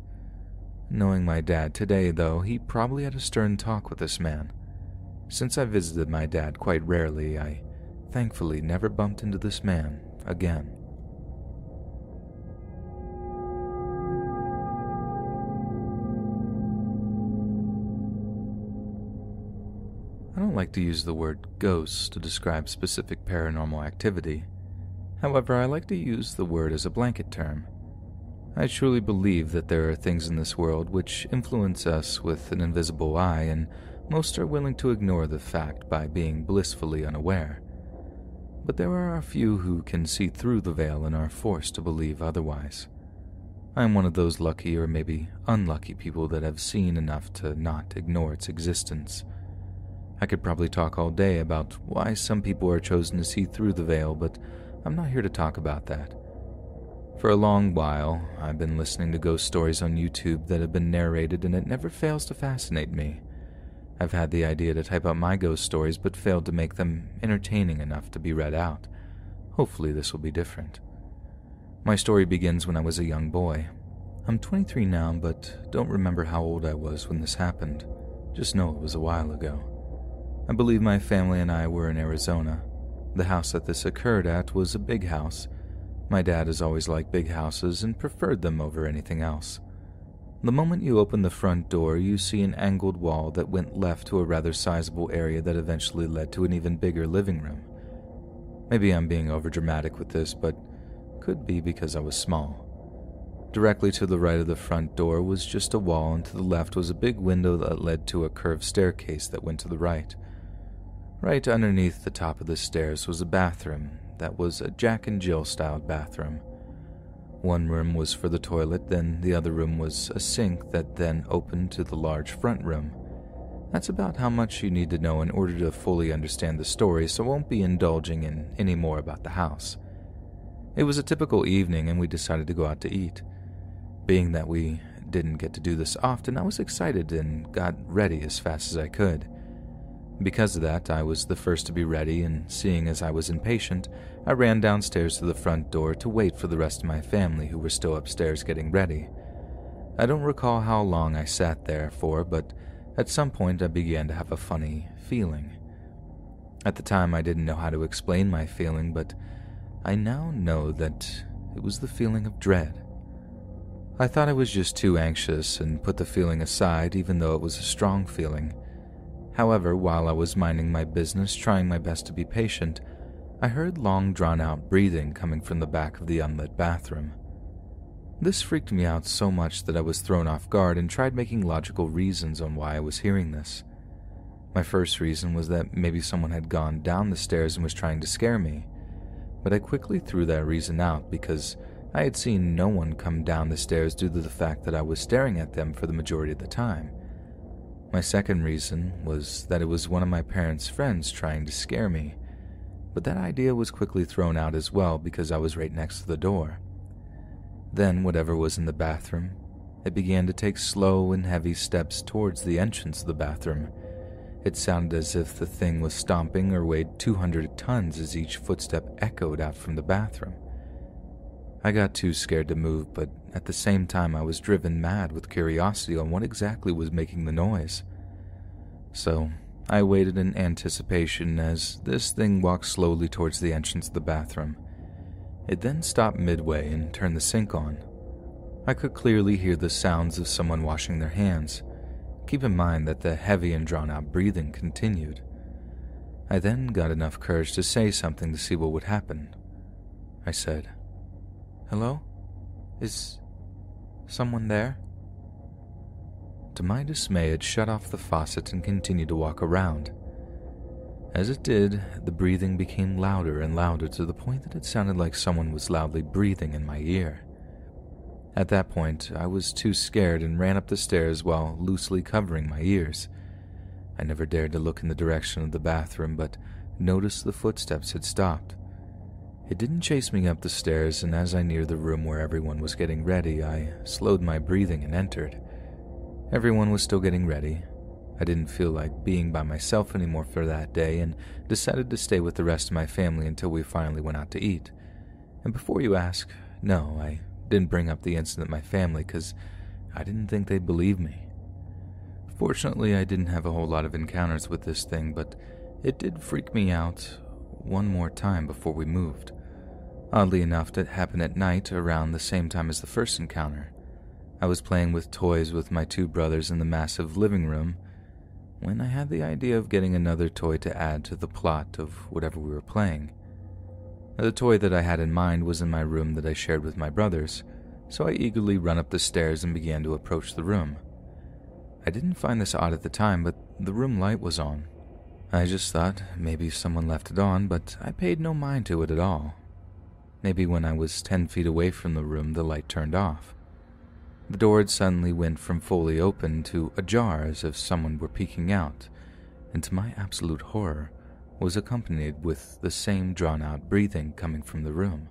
Knowing my dad today, though, he probably had a stern talk with this man. Since I visited my dad quite rarely, I thankfully never bumped into this man again. I don't like to use the word ghosts to describe specific paranormal activity. However, I like to use the word as a blanket term. I truly believe that there are things in this world which influence us with an invisible eye, and most are willing to ignore the fact by being blissfully unaware. But there are a few who can see through the veil and are forced to believe otherwise. I am one of those lucky or maybe unlucky people that have seen enough to not ignore its existence. I could probably talk all day about why some people are chosen to see through the veil, but I'm not here to talk about that. For a long while, I've been listening to ghost stories on YouTube that have been narrated, and it never fails to fascinate me. I've had the idea to type out my ghost stories, but failed to make them entertaining enough to be read out. Hopefully, this will be different. My story begins when I was a young boy. I'm 23 now, but don't remember how old I was when this happened. Just know it was a while ago. I believe my family and I were in Arizona. The house that this occurred at was a big house. My dad has always liked big houses and preferred them over anything else. The moment you open the front door, you see an angled wall that went left to a rather sizable area that eventually led to an even bigger living room. Maybe I'm being overdramatic with this, but could be because I was small. Directly to the right of the front door was just a wall, and to the left was a big window that led to a curved staircase that went to the right. Right underneath the top of the stairs was a bathroom that was a Jack and Jill styled bathroom. One room was for the toilet, then the other room was a sink that then opened to the large front room. That's about how much you need to know in order to fully understand the story, so won't be indulging in any more about the house. It was a typical evening, and we decided to go out to eat. Being that we didn't get to do this often, I was excited and got ready as fast as I could. Because of that, I was the first to be ready, and seeing as I was impatient, I ran downstairs to the front door to wait for the rest of my family who were still upstairs getting ready. I don't recall how long I sat there for, but at some point I began to have a funny feeling. At the time, I didn't know how to explain my feeling, but I now know that it was the feeling of dread. I thought I was just too anxious and put the feeling aside, even though it was a strong feeling. However, while I was minding my business, trying my best to be patient, I heard long drawn out breathing coming from the back of the unlit bathroom. This freaked me out so much that I was thrown off guard and tried making logical reasons on why I was hearing this. My first reason was that maybe someone had gone down the stairs and was trying to scare me. But I quickly threw that reason out because I had seen no one come down the stairs due to the fact that I was staring at them for the majority of the time. My second reason was that it was one of my parents' friends trying to scare me, but that idea was quickly thrown out as well because I was right next to the door. Then, whatever was in the bathroom, it began to take slow and heavy steps towards the entrance of the bathroom. It sounded as if the thing was stomping or weighed 200 tons as each footstep echoed out from the bathroom. I got too scared to move, but at the same time, I was driven mad with curiosity on what exactly was making the noise. So, I waited in anticipation as this thing walked slowly towards the entrance of the bathroom. It then stopped midway and turned the sink on. I could clearly hear the sounds of someone washing their hands. Keep in mind that the heavy and drawn out breathing continued. I then got enough courage to say something to see what would happen. I said, Hello? Is someone there? To my dismay, it shut off the faucet and continued to walk around. As it did, the breathing became louder and louder to the point that it sounded like someone was loudly breathing in my ear. At that point, I was too scared and ran up the stairs while loosely covering my ears. I never dared to look in the direction of the bathroom, but noticed the footsteps had stopped. It didn't chase me up the stairs, and as I neared the room where everyone was getting ready, I slowed my breathing and entered. Everyone was still getting ready. I didn't feel like being by myself anymore for that day and decided to stay with the rest of my family until we finally went out to eat. And before you ask, no, I didn't bring up the incident my family because I didn't think they'd believe me. Fortunately, I didn't have a whole lot of encounters with this thing, but it did freak me out one more time before we moved. Oddly enough, it happened at night around the same time as the first encounter. I was playing with toys with my two brothers in the massive living room when I had the idea of getting another toy to add to the plot of whatever we were playing. The toy that I had in mind was in my room that I shared with my brothers, so I eagerly ran up the stairs and began to approach the room. I didn't find this odd at the time, but the room light was on. I just thought maybe someone left it on, but I paid no mind to it at all. Maybe when I was ten feet away from the room, the light turned off. The door had suddenly went from fully open to ajar as if someone were peeking out, and to my absolute horror, was accompanied with the same drawn out breathing coming from the room.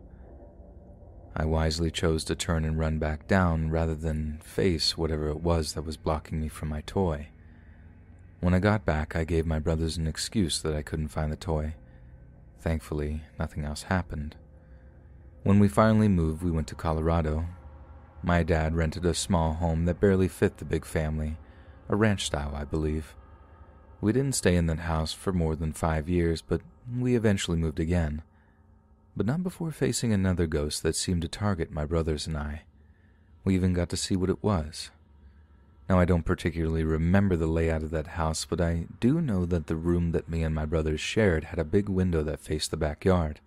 I wisely chose to turn and run back down rather than face whatever it was that was blocking me from my toy. When I got back, I gave my brothers an excuse that I couldn't find the toy. Thankfully, nothing else happened. When we finally moved, we went to Colorado my dad rented a small home that barely fit the big family, a ranch style, I believe. We didn't stay in that house for more than five years, but we eventually moved again. But not before facing another ghost that seemed to target my brothers and I. We even got to see what it was. Now, I don't particularly remember the layout of that house, but I do know that the room that me and my brothers shared had a big window that faced the backyard.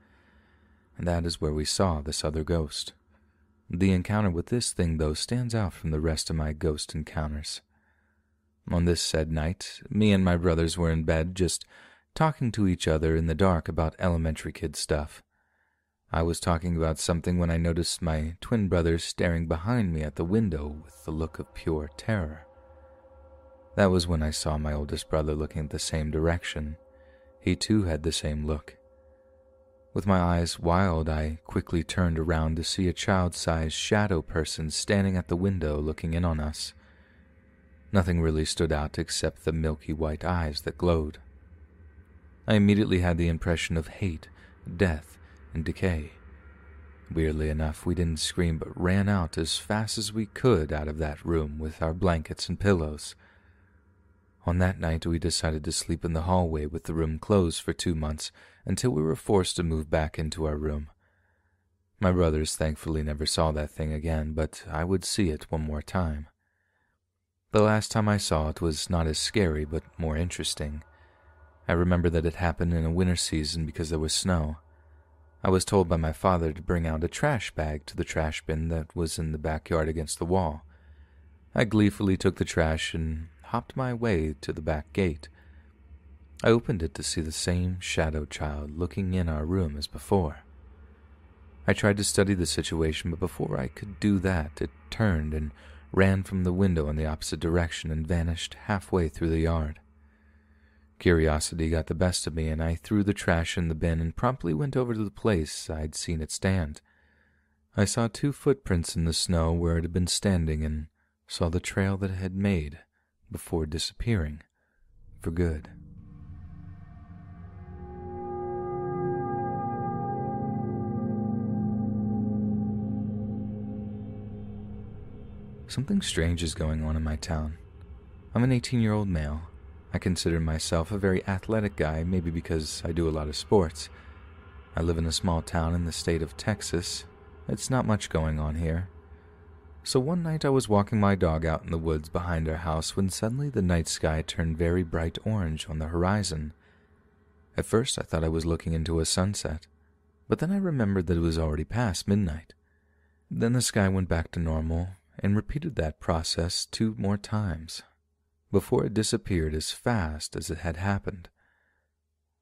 That is where we saw this other ghost. The encounter with this thing, though, stands out from the rest of my ghost encounters. On this said night, me and my brothers were in bed just talking to each other in the dark about elementary kid stuff. I was talking about something when I noticed my twin brother staring behind me at the window with the look of pure terror. That was when I saw my oldest brother looking the same direction. He too had the same look. With my eyes wild, I quickly turned around to see a child sized shadow person standing at the window looking in on us. Nothing really stood out except the milky white eyes that glowed. I immediately had the impression of hate, death, and decay. Weirdly enough, we didn't scream but ran out as fast as we could out of that room with our blankets and pillows. On that night, we decided to sleep in the hallway with the room closed for two months until we were forced to move back into our room. My brothers thankfully never saw that thing again, but I would see it one more time. The last time I saw it was not as scary, but more interesting. I remember that it happened in a winter season because there was snow. I was told by my father to bring out a trash bag to the trash bin that was in the backyard against the wall. I gleefully took the trash and hopped my way to the back gate. I opened it to see the same shadow child looking in our room as before. I tried to study the situation, but before I could do that, it turned and ran from the window in the opposite direction and vanished halfway through the yard. Curiosity got the best of me, and I threw the trash in the bin and promptly went over to the place I'd seen it stand. I saw two footprints in the snow where it had been standing and saw the trail that it had made before disappearing for good. Something strange is going on in my town. I'm an 18 year old male. I consider myself a very athletic guy, maybe because I do a lot of sports. I live in a small town in the state of Texas. It's not much going on here. So one night I was walking my dog out in the woods behind our house when suddenly the night sky turned very bright orange on the horizon. At first I thought I was looking into a sunset, but then I remembered that it was already past midnight. Then the sky went back to normal, and repeated that process two more times before it disappeared as fast as it had happened.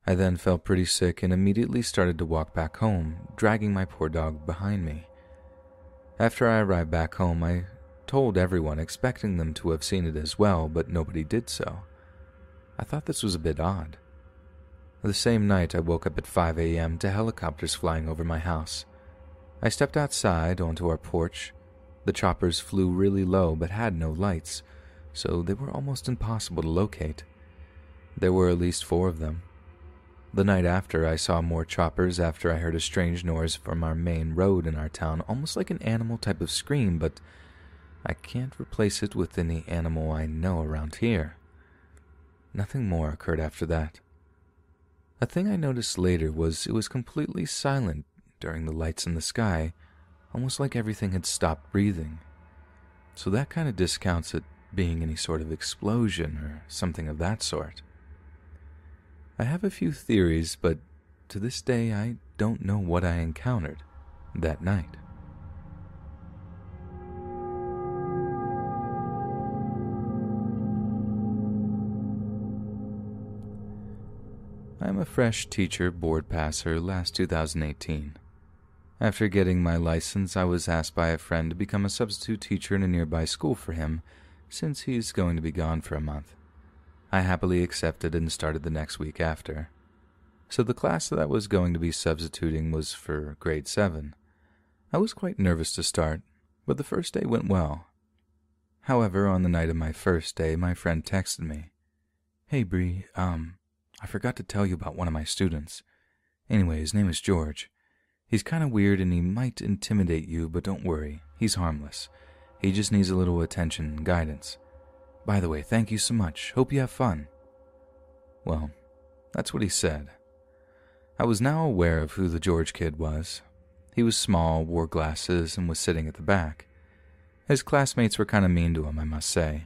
I then felt pretty sick and immediately started to walk back home, dragging my poor dog behind me. After I arrived back home, I told everyone, expecting them to have seen it as well, but nobody did so. I thought this was a bit odd. The same night, I woke up at 5 a.m. to helicopters flying over my house. I stepped outside onto our porch the choppers flew really low but had no lights, so they were almost impossible to locate. There were at least four of them. The night after, I saw more choppers after I heard a strange noise from our main road in our town, almost like an animal type of scream, but I can't replace it with any animal I know around here. Nothing more occurred after that. A thing I noticed later was it was completely silent during the lights in the sky, almost like everything had stopped breathing. So that kind of discounts it being any sort of explosion or something of that sort. I have a few theories, but to this day I don't know what I encountered that night. I am a fresh teacher board passer last 2018. After getting my license, I was asked by a friend to become a substitute teacher in a nearby school for him, since he's going to be gone for a month. I happily accepted and started the next week after. So the class that I was going to be substituting was for grade 7. I was quite nervous to start, but the first day went well. However, on the night of my first day, my friend texted me, Hey Bree, um, I forgot to tell you about one of my students. Anyway, his name is George. He's kind of weird and he might intimidate you, but don't worry, he's harmless. He just needs a little attention and guidance. By the way, thank you so much. Hope you have fun. Well, that's what he said. I was now aware of who the George kid was. He was small, wore glasses, and was sitting at the back. His classmates were kind of mean to him, I must say.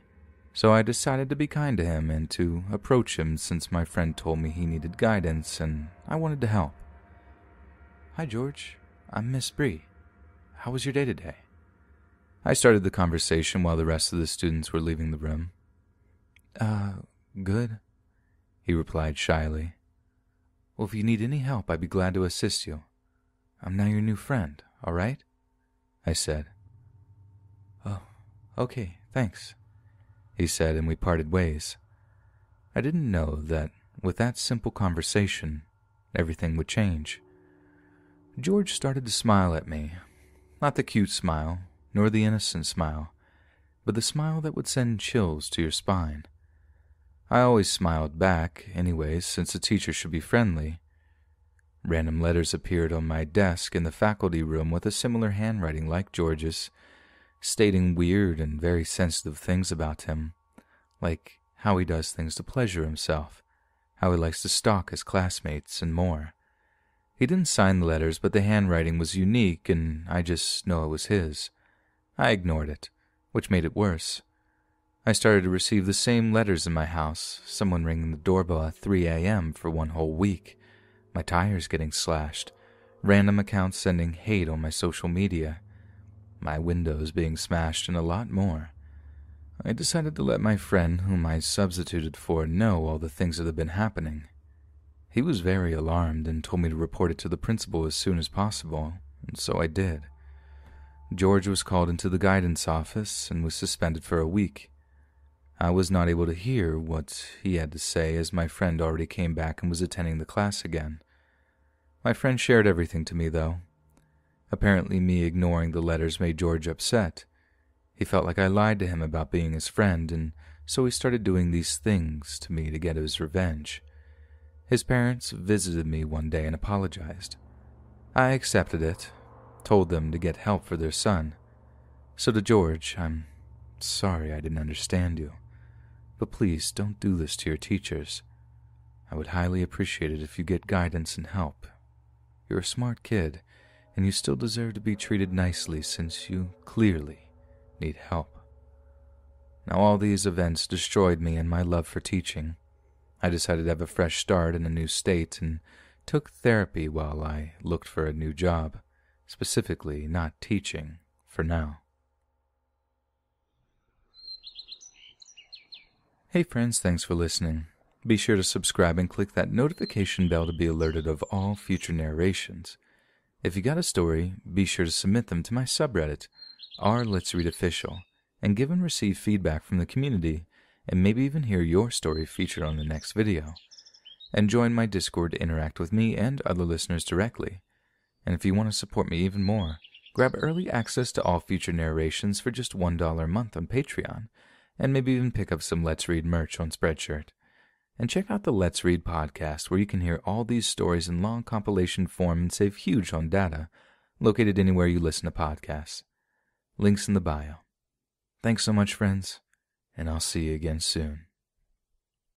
So I decided to be kind to him and to approach him since my friend told me he needed guidance and I wanted to help. Hi, George. I'm Miss Bree. How was your day today? I started the conversation while the rest of the students were leaving the room. Uh, good, he replied shyly. Well, if you need any help, I'd be glad to assist you. I'm now your new friend, all right? I said. Oh, okay, thanks, he said, and we parted ways. I didn't know that with that simple conversation, everything would change. George started to smile at me. Not the cute smile, nor the innocent smile, but the smile that would send chills to your spine. I always smiled back, anyways, since a teacher should be friendly. Random letters appeared on my desk in the faculty room with a similar handwriting like George's, stating weird and very sensitive things about him, like how he does things to pleasure himself, how he likes to stalk his classmates, and more. He didn't sign the letters, but the handwriting was unique, and I just know it was his. I ignored it, which made it worse. I started to receive the same letters in my house, someone ringing the doorbell at 3 a.m. for one whole week, my tires getting slashed, random accounts sending hate on my social media, my windows being smashed, and a lot more. I decided to let my friend, whom I substituted for, know all the things that had been happening. He was very alarmed and told me to report it to the principal as soon as possible, and so I did. George was called into the guidance office and was suspended for a week. I was not able to hear what he had to say as my friend already came back and was attending the class again. My friend shared everything to me, though. Apparently, me ignoring the letters made George upset. He felt like I lied to him about being his friend, and so he started doing these things to me to get his revenge. His parents visited me one day and apologized. I accepted it, told them to get help for their son. So to George, I'm sorry I didn't understand you. But please don't do this to your teachers. I would highly appreciate it if you get guidance and help. You're a smart kid, and you still deserve to be treated nicely since you clearly need help. Now, all these events destroyed me and my love for teaching. I decided to have a fresh start in a new state and took therapy while I looked for a new job, specifically not teaching for now. Hey friends, thanks for listening. Be sure to subscribe and click that notification bell to be alerted of all future narrations. If you got a story, be sure to submit them to my subreddit, r Let's Read Official, and give and receive feedback from the community, and maybe even hear your story featured on the next video. And join my Discord to interact with me and other listeners directly. And if you want to support me even more, grab early access to all future narrations for just $1 a month on Patreon and maybe even pick up some Let's Read merch on Spreadshirt. And check out the Let's Read podcast, where you can hear all these stories in long compilation form and save huge on data, located anywhere you listen to podcasts. Links in the bio. Thanks so much, friends, and I'll see you again soon.